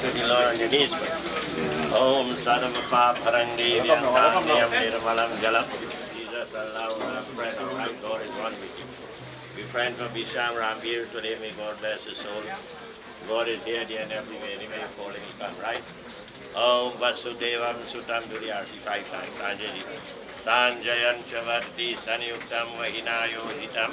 to the Lord. Om Sadavapa Parandi Vyantanyam Nirmalam Jalam. Jesus, Allah, our friend, our God is one with you. We pray for Bisham Rambir today. May God bless his soul. God is here, there, and everywhere. Anywhere you call him, he come, right? Om Vasudevam Sutam Duriyarti five times. Sanjay Sanjayan Chavarti Sanyuktam Vahinayo Hitam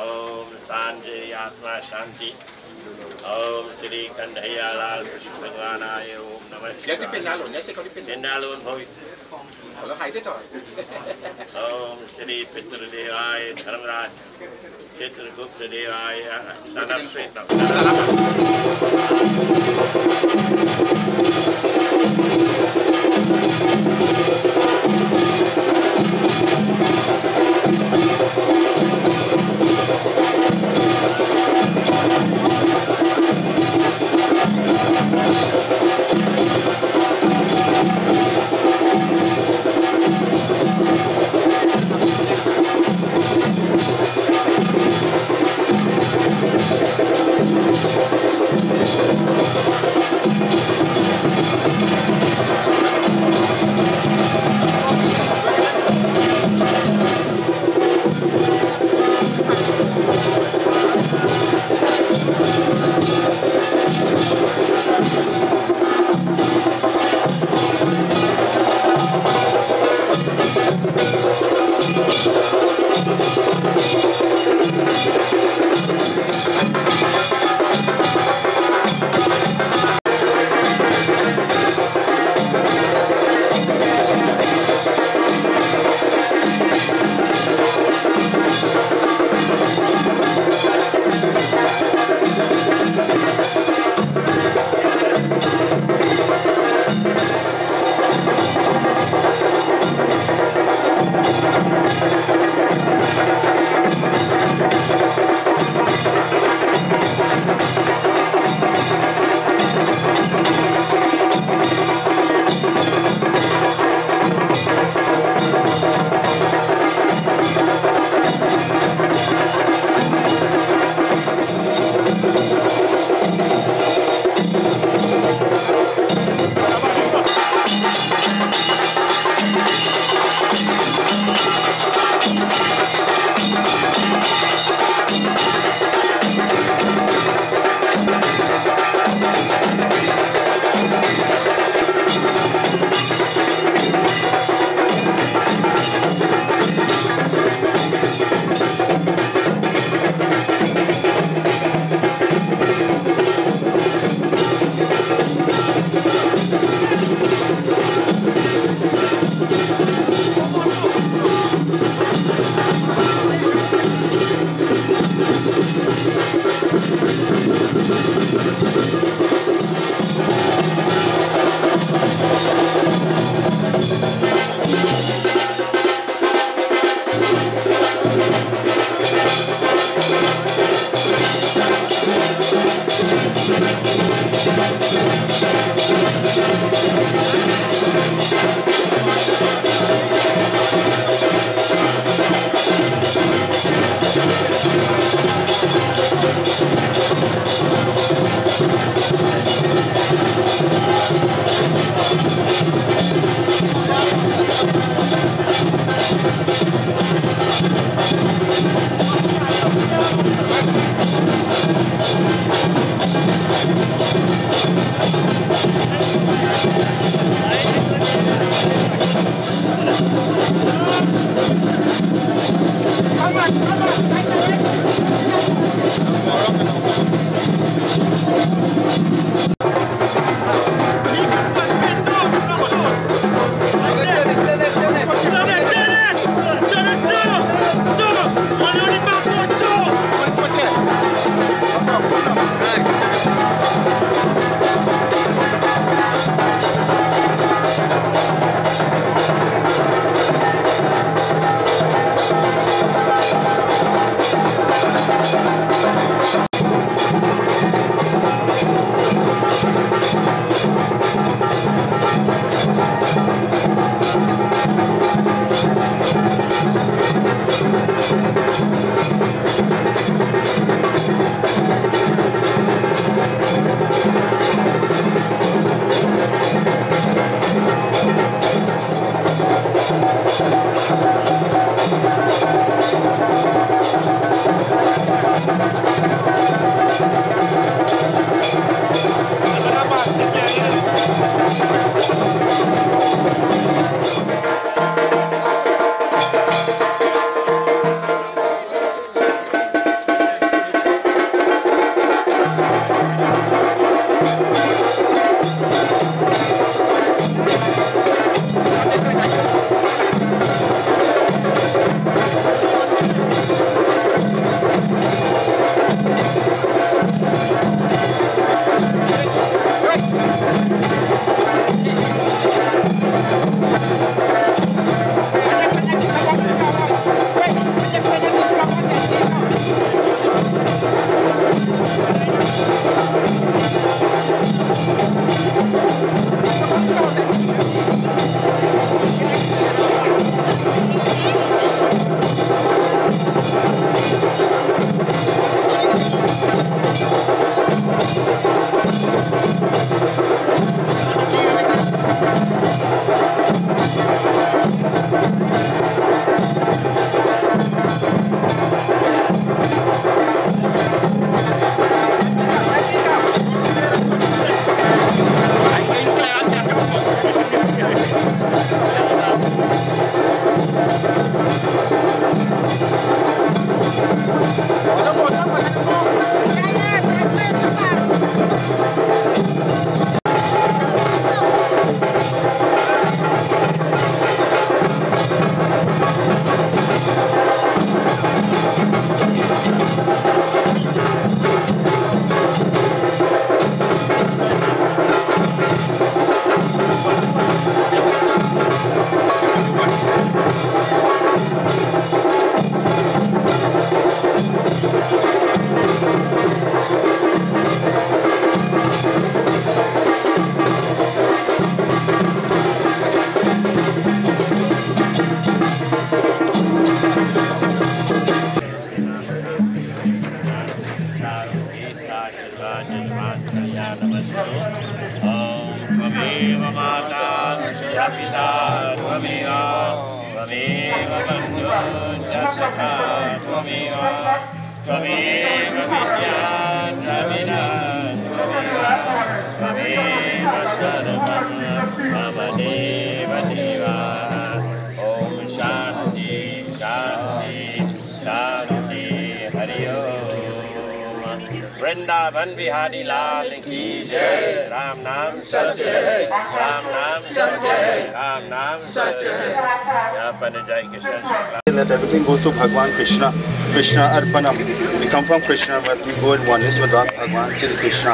Om Shanti आत्मा शांति। ओम श्री कन्हैया लाल कृष्ण भगवान आए ओम नमस्कार ओम श्री पितृदेवाय धर्मराज चित्रगुप्त देवाय सनर्पित त्वमेव त्वमेव बन्धुः च सखा त्वमेव त्वमेव विद्या द्रविणा वृंदावन बिहारी लाल की जय। राम नाम सच राम नाम सच राम नाम सच यहाँ पर जय कृष्ण भगवान कृष्णा कृष्णा अर्पणम भगवान श्री कृष्णा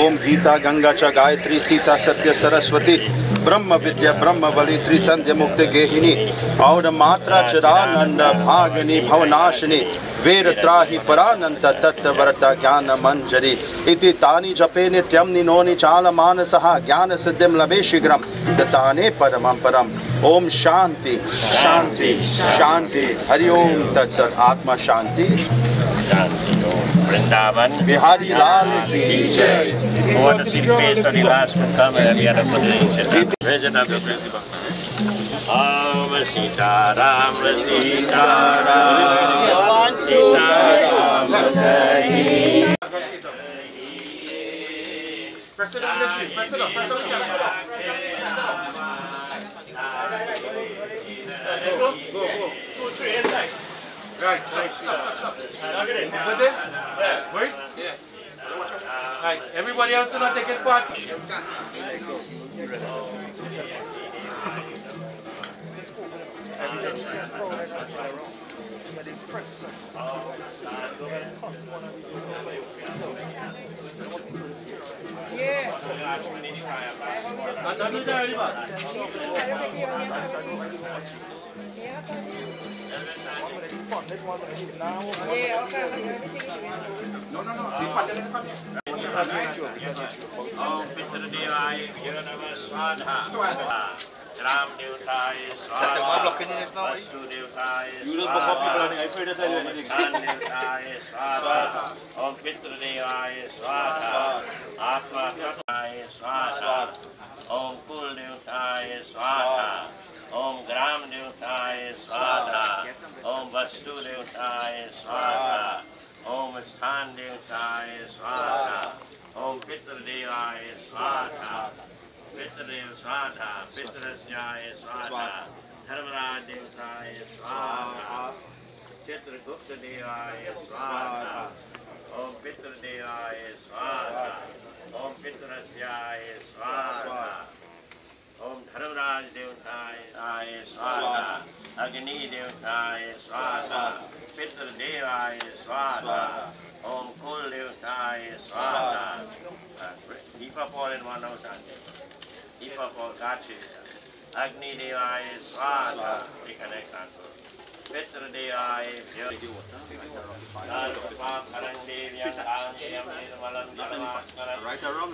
ओम गीता गंगा च गायत्री सीता सत्य Saraswati Brahma Vidya Brahma Bali Trisandhya Mukta Gehini Aura Matra Charananda Bhagani Bhavanashini वेर त्राहि परानंत तत्व वरत ज्ञान मंजरी। इति तानि जपे नित्यं निनोनि चाल मानसः ज्ञान सिद्धिं लभे शीघ्रं। दताने परमं परम। ओम शांति शांति शांति। हरि ओम तत्सत। आत्मा शांति। शांति वृंदावन। बिहारी लाल की जय। Noticing face on elastic camera viene potencia. Regenable principle. Om Sita Ram Sita Ram Sita Ram it up, press it up, press it up. Go, go, go. Two, three. Right, right, stop, stop, stop. Look at it. Where's Right. Everybody else will not take it part. Yeah. No, no, no. Di pa dala na kami. Om Pitradevaय Namaः Swadha Ram Devataय Swadha Vastu Devataय Swadha Om Shan Devataय Swadha Om Pitradevaय Swadha Atma Tattvaय Swadha Om Kul Devataय Swadha Om Gram Devataय Swadha Om Vastu Devataय Swadha Om Sthan Devataय Swadha Om Pitradevaय Swadha Pitradev Swadha Pitrasjaya Swadha Dharmaraj Devataय Swadha Chitragupta Devaya Swadha Om Pitradevaయ Swadha Om Pitrasjaya Swadha Om Dharmaraj Devataय Swadha Agni Devataय Swadha Pitradevaya Swadha Om Kul Devataయ Swadha Keep up all in one note Keep up all Gachi Agni Devaya Swadha Reconnect onto Pitradevaya Right or wrong